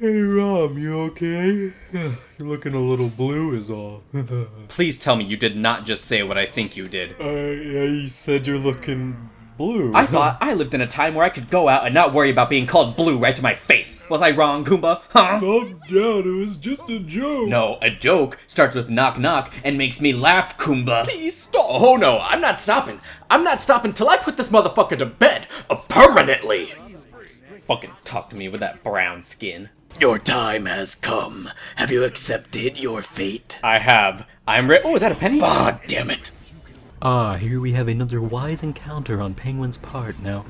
Hey Rom, you okay? You're looking a little blue is all. Please tell me you did not just say what I think you did. I, I said you're looking blue. I thought I lived in a time where I could go out and not worry about being called blue right to my face. Was I wrong, Goomba? Huh? Calm down, it was just a joke. No, a joke starts with knock knock and makes me laugh, Goomba. Please stop. Oh no, I'm not stopping. I'm not stopping till I put this motherfucker to bed uh, permanently. Fucking toss me with that brown skin. Your time has come. Have you accepted your fate? I have. I'm re- Oh, is that a penny? God damn it. Ah, here we have another wise encounter on Penguin's part. Now,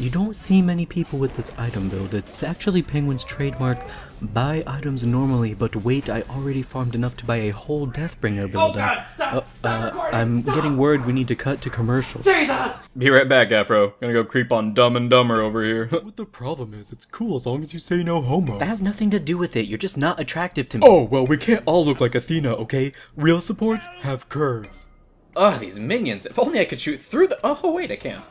you don't see many people with this item build. It's actually Penguin's trademark. Buy items normally, but wait, I already farmed enough to buy a whole Deathbringer build. Oh god, stop! Uh, stop uh, recording! I'm stop! getting word we need to cut to commercial. Jesus! Be right back, Afro. Gonna go creep on Dumb and Dumber over here. What the problem is, it's cool as long as you say no homo. That has nothing to do with it. You're just not attractive to me. Oh, well, we can't all look like Athena, okay? Real supports have curves. Ugh, these minions. If only I could shoot through the. Oh, wait, I can't.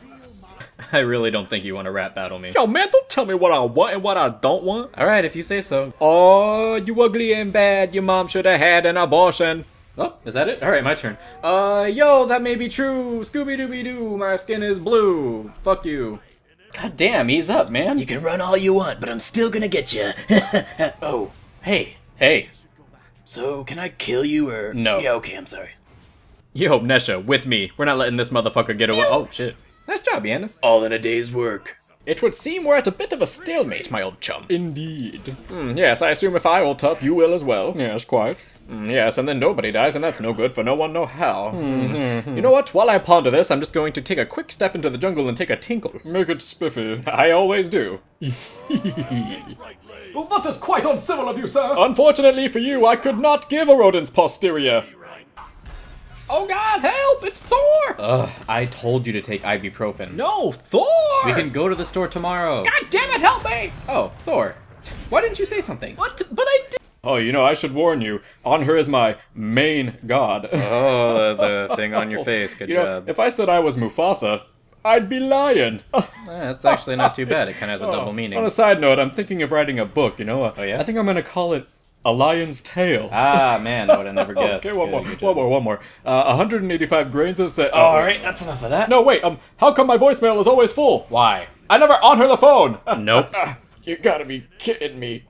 I really don't think you want to rap battle me. Yo, man, don't tell me what I want and what I don't want. Alright, if you say so. Oh, you ugly and bad. Your mom should have had an abortion. Oh, is that it? Alright, my turn. Uh, yo, that may be true. Scooby Dooby Doo, my skin is blue. Fuck you. God damn, he's up, man. You can run all you want, but I'm still gonna get you. oh, Hey, hey. so can I kill you or No. Yeah, okay, I'm sorry. Yo, Ne Zha, with me. We're not letting this motherfucker get away. Oh, shit. Nice job, Yanis. All in a day's work. It would seem we're at a bit of a stalemate, my old chum. Indeed. Hmm, yes, I assume if I ult up, you will as well. Yes, quite. Hmm, yes, and then nobody dies, and that's no good for no one know how. Hmm. You know what? While I ponder this, I'm just going to take a quick step into the jungle and take a tinkle. Make it spiffy. I always do. Well, that is quite uncivil of you, sir. Unfortunately for you, I could not give a rodent's posterior. Oh god, help! It's Thor! Ugh, I told you to take ibuprofen. no, Thor! We can go to the store tomorrow. God damn it, help me! Oh, Thor. Why didn't you say something? What? But I did. Oh, you know, I should warn you. Anhur is my main god. Oh, the, the thing on your face. Good you know, job. if I said I was Mufasa, I'd be lying. Eh, that's actually not too bad. It kind of has a double meaning. On a side note, I'm thinking of writing a book, you know? Oh, yeah? I think I'm gonna call it A Lion's Tail. Ah, man, I would have never guessed. okay, one Good, more, good one more, one more. Uh, 185 grains of sand. All right, that's enough of that. No, wait. Um, how come my voicemail is always full? Why? I never on her the phone. Nope. you gotta be kidding me.